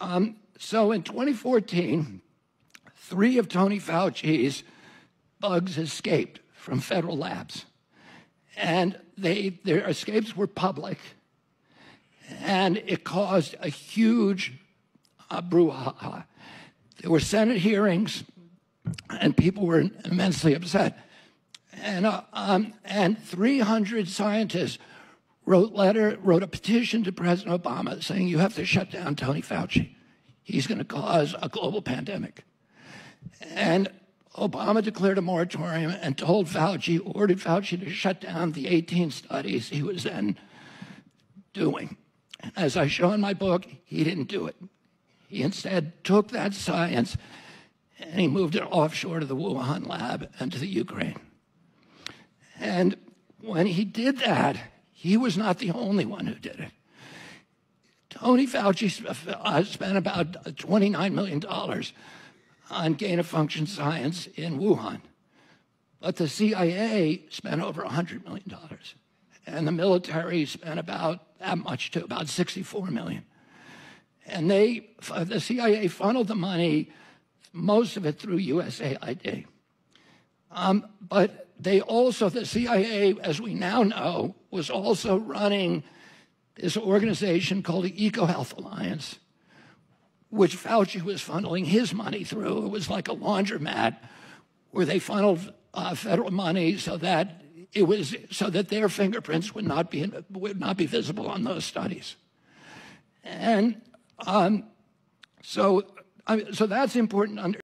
Um, so in 2014, three of Tony Fauci's bugs escaped from federal labs. And they, their escapes were public. And it caused a huge uh, brouhaha. There were Senate hearings, and people were immensely upset. And, uh, um, and 300 scientists wrote letter, wrote a petition to President Obama saying you have to shut down Tony Fauci. He's going to cause a global pandemic. And Obama declared a moratorium and told Fauci, ordered Fauci to shut down the 18 studies he was then doing. As I show in my book, he didn't do it. He instead took that science and he moved it offshore to the Wuhan lab and to the Ukraine. And when he did that, he was not the only one who did it. Tony Fauci uh, spent about $29 million on gain of function science in Wuhan. But the CIA spent over $100 million. And the military spent about that much too, about 64 million. And they, the CIA funneled the money, most of it through USAID. Um, but they also, the CIA, as we now know, was also running this organization called the EcoHealth Alliance, which Fauci was funneling his money through. It was like a laundromat where they funneled uh, federal money so that it was so that their fingerprints would not be would not be visible on those studies. And um, so, I so that's important understand.